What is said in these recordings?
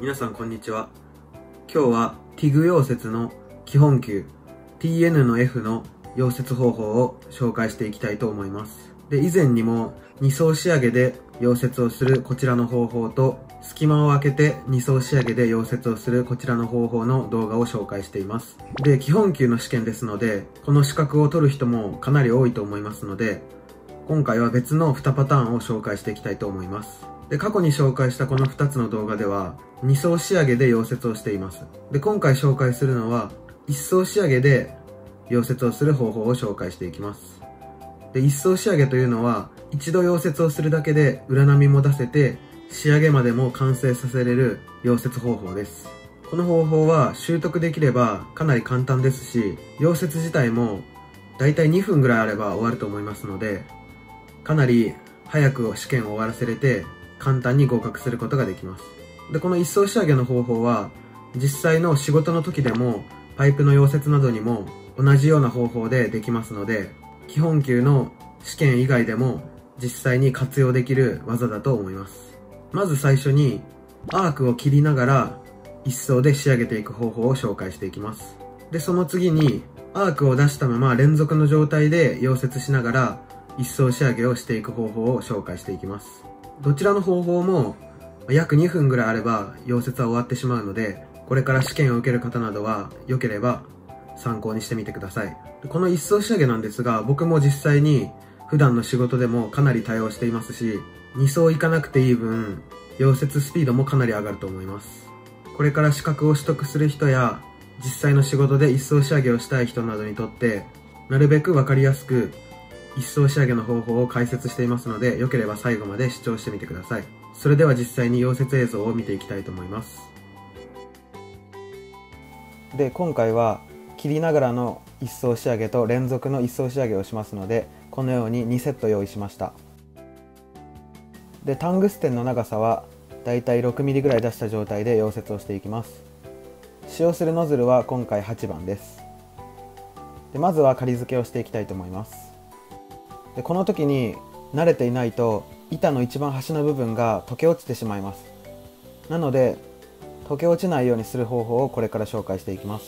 皆さんこんにちは。今日は TIG 溶接の基本級 TN の F の溶接方法を紹介していきたいと思います。で以前にも2層仕上げで溶接をするこちらの方法と隙間を空けて2層仕上げで溶接をするこちらの方法の動画を紹介しています。で基本級の試験ですのでこの資格を取る人もかなり多いと思いますので今回は別の2パターンを紹介していきたいと思います。で過去に紹介したこの2つの動画では2層仕上げで溶接をしています。で今回紹介するのは1層仕上げで溶接をする方法を紹介していきます。で1層仕上げというのは一度溶接をするだけで裏波も出せて仕上げまでも完成させれる溶接方法です。この方法は習得できればかなり簡単ですし溶接自体もだいたい2分ぐらいあれば終わると思いますのでかなり早く試験を終わらせれて簡単に合格することができます。でこの一層仕上げの方法は実際の仕事の時でもパイプの溶接などにも同じような方法でできますので基本級の試験以外でも実際に活用できる技だと思います。まず最初にアークを切りながら一層で仕上げていく方法を紹介していきます。でその次にアークを出したまま連続の状態で溶接しながら一層仕上げをしていく方法を紹介していきます。どちらの方法も約2分ぐらいあれば溶接は終わってしまうのでこれから試験を受ける方などは良ければ参考にしてみてください。この一層仕上げなんですが僕も実際に普段の仕事でもかなり対応していますし2層いかなくていい分溶接スピードもかなり上がると思います。これから資格を取得する人や実際の仕事で一層仕上げをしたい人などにとってなるべく分かりやすく一層仕上げの方法を解説していますので、よければ最後まで視聴してみてください。それでは実際に溶接映像を見ていきたいと思います。で、今回は切りながらの一層仕上げと連続の一層仕上げをしますので、このように2セット用意しました。で、タングステンの長さはだいたい 6mm ぐらい出した状態で溶接をしていきます。使用するノズルは今回8番です。でまずは仮付けをしていきたいと思います。でこの時に慣れていないと板の一番端の部分が溶け落ちてしまいます。なので溶け落ちないようにする方法をこれから紹介していきます。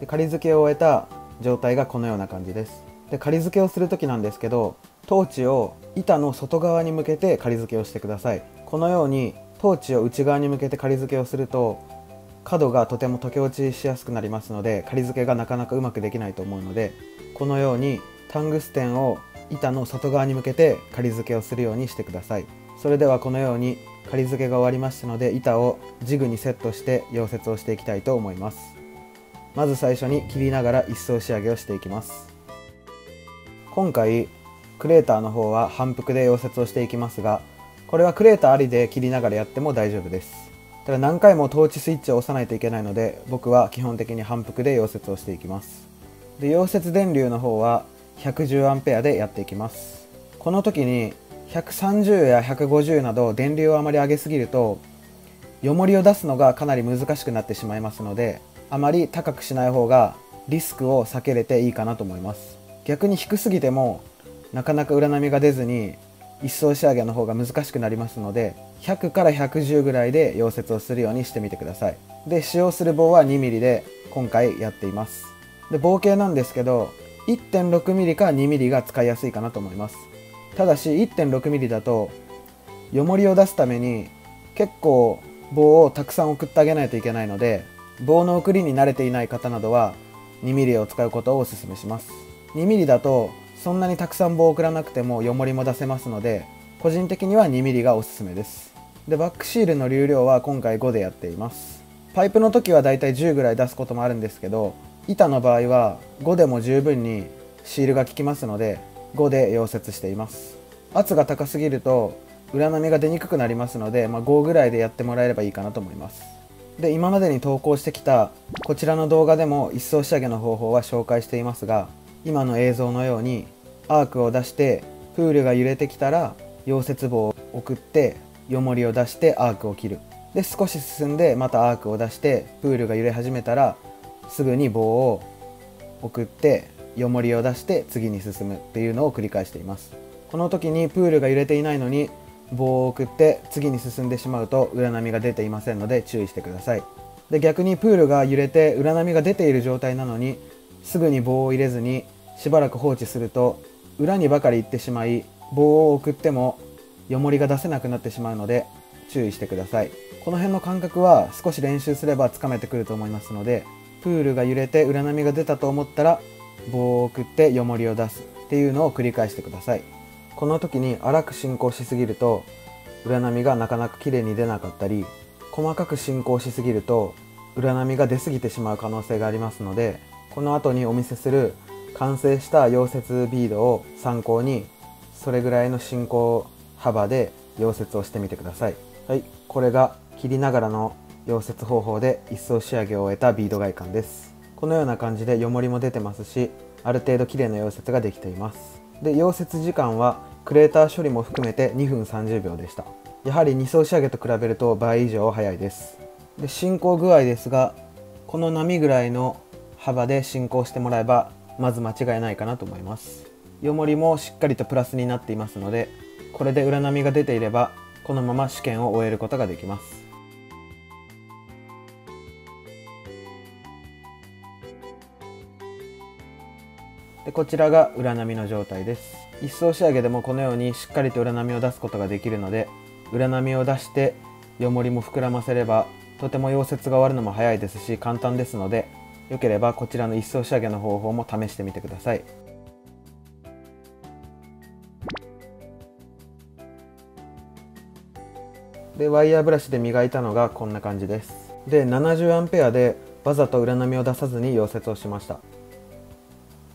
で仮付けを終えた状態がこのような感じです。で仮付けをする時なんですけどトーチを板の外側に向けて仮付けをしてください。このようにトーチを内側に向けて仮付けをすると角がとても溶け落ちしやすくなりますので仮付けがなかなかうまくできないと思うのでこのようにタングステンを板の外側に向けて仮付けをするようにしてください。それではこのように仮付けが終わりましたので板をジグにセットして溶接をしていきたいと思います。まず最初に切りながら一層仕上げをしていきます。今回クレーターの方は反復で溶接をしていきますがこれはクレーターありで切りながらやっても大丈夫です。ただ何回もトーチスイッチを押さないといけないので僕は基本的に反復で溶接をしていきます。で溶接電流の方は 110A でやっていきます。この時に130や150など電流をあまり上げすぎるとよもりを出すのがかなり難しくなってしまいますのであまり高くしない方がリスクを避けれていいかなと思います。逆に低すぎてもなかなか裏波が出ずに一層仕上げの方が難しくなりますので100から110ぐらいで溶接をするようにしてみてください。で使用する棒は 2mm で今回やっています。で棒径なんですけど 1.6mm か 2mm が使いやすいかなと思います。ただし 1.6mm だとよもりを出すために結構棒をたくさん送ってあげないといけないので棒の送りに慣れていない方などは 2mm を使うことをお勧めします。2mm だとそんなにたくさん棒を送らなくてもよもりも出せますので個人的には 2mm がおすすめです。でバックシールの流量は今回5でやっています。パイプの時はだいたい10ぐらい出すこともあるんですけど板の場合は5でも十分にシールが効きますので5で溶接しています。圧が高すぎると裏波が出にくくなりますので、まあ、5ぐらいでやってもらえればいいかなと思います。で今までに投稿してきたこちらの動画でも一層仕上げの方法は紹介していますが今の映像のようにアークを出してプールが揺れてきたら溶接棒を送ってよもりを出してアークを切る。で少し進んでまたアークを出してプールが揺れ始めたらすぐに棒を送ってよもりを出して次に進む。っていうのを繰り返しています。この時にプールが揺れていないのに棒を送って次に進んでしまうと裏波が出ていませんので注意してください。で逆にプールが揺れて裏波が出ている状態なのにすぐに棒を入れずにしばらく放置すると裏にばかり行ってしまい棒を送ってもよもりが出せなくなってしまうので注意してください。この辺の感覚は少し練習すればつかめてくると思いますのでプールが揺れて裏波が出たと思ったら棒を送ってよもりを出す。っていうのを繰り返してください。この時に荒く進行しすぎると裏波がなかなか綺麗に出なかったり細かく進行しすぎると裏波が出過ぎてしまう可能性がありますのでこの後にお見せする完成した溶接ビードを参考にそれぐらいの進行幅で溶接をしてみてください。はい。これが切りながらの溶接方法で一層仕上げを終えたビード外観です。このような感じでよもりも出てますしある程度綺麗な溶接ができています。で溶接時間はクレーター処理も含めて2分30秒でした。やはり2層仕上げと比べると倍以上早いです。で進行具合ですがこの波ぐらいの幅で進行してもらえばまず間違いないかなと思います。よもりもしっかりとプラスになっていますのでこれで裏波が出ていればこのまま試験を終えることができます。でこちらが裏波の状態です。一層仕上げでもこのようにしっかりと裏波を出すことができるので裏波を出してよもりも膨らませればとても溶接が終わるのも早いですし簡単ですのでよければこちらの一層仕上げの方法も試してみてください。でワイヤーブラシで磨いたのがこんな感じです。で 70A でわざと裏波を出さずに溶接をしました。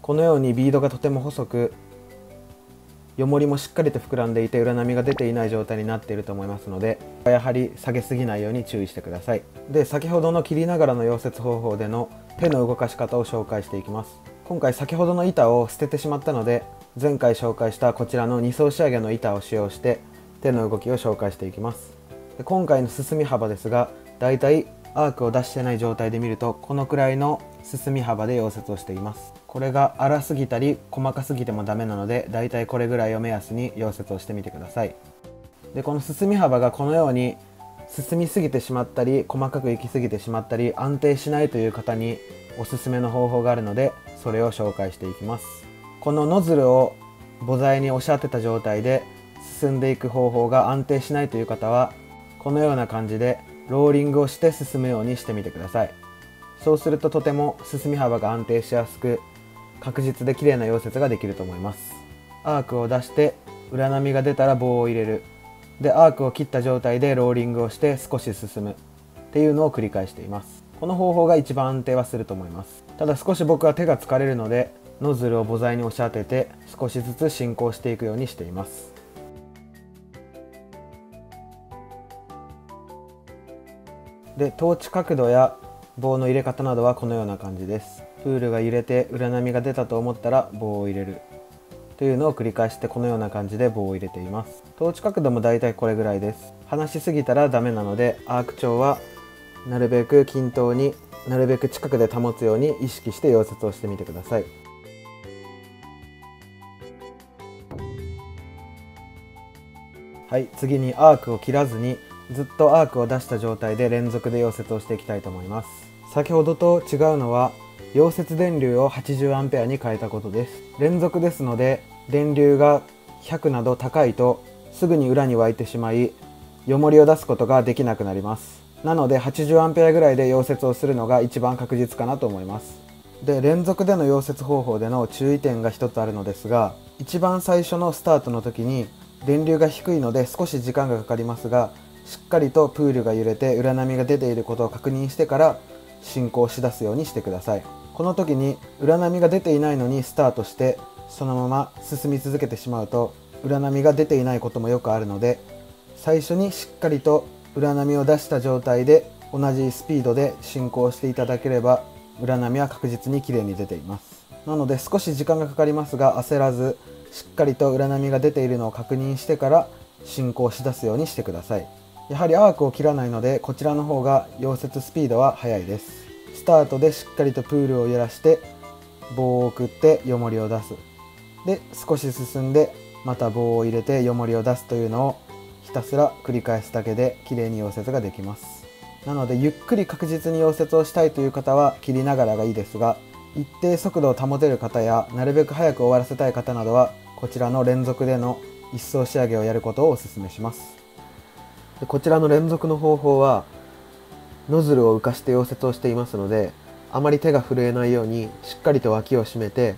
このようにビードがとても細くよもりもしっかりと膨らんでいて裏波が出ていない状態になっていると思いますのでやはり下げすぎないように注意してください。で先ほどの切りながらの溶接方法での手の動かし方を紹介していきます。今回先ほどの板を捨ててしまったので前回紹介したこちらの2層仕上げの板を使用して手の動きを紹介していきます。で今回の進み幅ですがだいたいアークを出してない状態で見るとこのくらいの進み幅で溶接をしています。これが粗すぎたり細かすぎてもダメなのでだいたいこれぐらいを目安に溶接をしてみてください。でこの進み幅がこのように進みすぎてしまったり細かく行き過ぎてしまったり安定しないという方におすすめの方法があるのでそれを紹介していきます。このノズルを母材に押し当てた状態で進んでいく方法が安定しないという方はこのような感じでローリングをして進むようにしてみてください。そうするととても進み幅が安定しやすく確実で綺麗な溶接ができると思います。アークを出して裏波が出たら棒を入れる。でアークを切った状態でローリングをして少し進む。っていうのを繰り返しています。この方法が一番安定はすると思います。ただ少し僕は手が疲れるのでノズルを母材に押し当てて少しずつ進行していくようにしています。でトーチ角度や棒の入れ方などはこのような感じです。プールが揺れて裏波が出たと思ったら棒を入れる。というのを繰り返してこのような感じで棒を入れています。トーチ角度もだいたいこれぐらいです。離しすぎたらダメなのでアーク長はなるべく均等になるべく近くで保つように意識して溶接をしてみてください。はい次にアークを切らずにずっとアークを出した状態で連続で溶接をしていきたいと思います。先ほどと違うのは溶接電流を 80A に変えたことです。連続ですので電流が100など高いとすぐに裏に湧いてしまいよもりを出すことができなくなります。なので 80A ぐらいで溶接をするのが一番確実かなと思います。で連続での溶接方法での注意点が1つあるのですが一番最初のスタートの時に電流が低いので少し時間がかかりますがしっかりとプールが揺れて裏波が出ていることを確認してから進行しだすようにしてください。この時に裏波が出ていないのにスタートしてそのまま進み続けてしまうと裏波が出ていないこともよくあるので最初にしっかりと裏波を出した状態で同じスピードで進行していただければ裏波は確実に綺麗に出ています。なので少し時間がかかりますが焦らずしっかりと裏波が出ているのを確認してから進行しだすようにしてください。やはりアークを切らないのでこちらの方が溶接スピードは速いです。スタートでしっかりとプールを揺らして棒を送ってよもりを出す。で少し進んでまた棒を入れてよもりを出すというのを一たすら繰り返すだけで綺麗に溶接ができます。なのでゆっくり確実に溶接をしたいという方は切りながらがいいですが一定速度を保てる方やなるべく早く終わらせたい方などはこちらの連続での一層仕上げをやることをお勧めします。こちらの連続の方法はノズルを浮かして溶接をしていますのであまり手が震えないようにしっかりと脇を締めて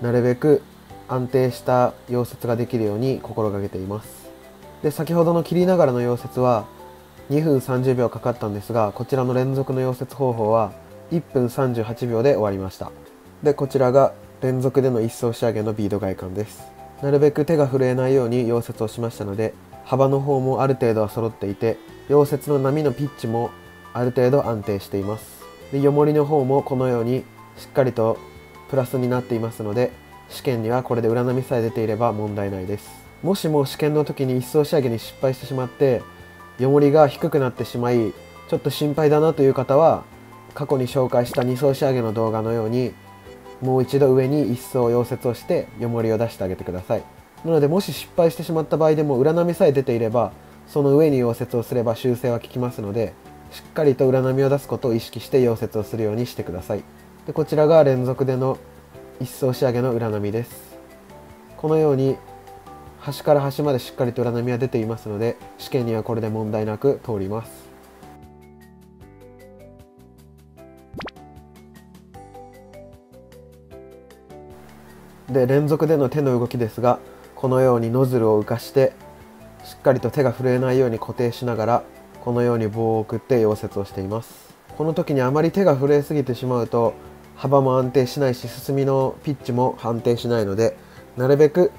なるべく安定した溶接ができるように心がけています。で先ほどの切りながらの溶接は2分30秒かかったんですがこちらの連続の溶接方法は1分38秒で終わりました。でこちらが連続での一層仕上げのビード外観です。なるべく手が震えないように溶接をしましたので幅の方もある程度は揃っていて溶接の波のピッチもある程度安定しています。でよもりの方もこのようにしっかりとプラスになっていますので試験にはこれで裏波さえ出ていれば問題ないです。もしも試験の時に一層仕上げに失敗してしまってよもりが低くなってしまいちょっと心配だなという方は過去に紹介した2層仕上げの動画のようにもう一度上に1層溶接をしてよもりを出してあげてください。なのでもし失敗してしまった場合でも裏波さえ出ていればその上に溶接をすれば修正は効きますのでしっかりと裏波を出すことを意識して溶接をするようにしてください。でこちらが連続での一層仕上げの裏波です。このように端から端までしっかりと裏波は出ていますので試験にはこれで問題なく通ります。で連続での手の動きですがこのようにノズルを浮かしてしっかりと手が震えないように固定しながらこのように棒を送って溶接をしています。この時にあまり手が震えすぎてしまうと幅も安定しないし進みのピッチも安定しないのでなるべく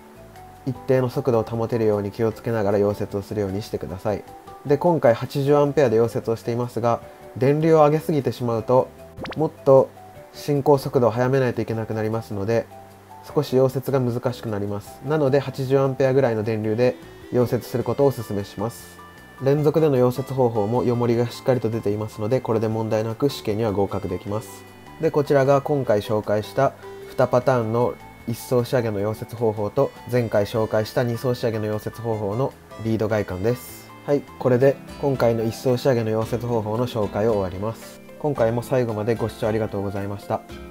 一定の速度を保てるように気をつけながら溶接をするようにしてください。で今回 80A で溶接をしていますが電流を上げすぎてしまうともっと進行速度を速めないといけなくなりますので少し溶接が難しくなります。なので 80A ぐらいの電流で溶接することをお勧めします。連続での溶接方法もよもりがしっかりと出ていますのでこれで問題なく試験には合格できます。でこちらが今回紹介した2パターンの1層仕上げの溶接方法と前回紹介した2層仕上げの溶接方法のリード外観です。はいこれで今回の1層仕上げの溶接方法の紹介を終わります。今回も最後までご視聴ありがとうございました。